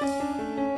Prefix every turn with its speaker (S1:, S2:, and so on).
S1: Música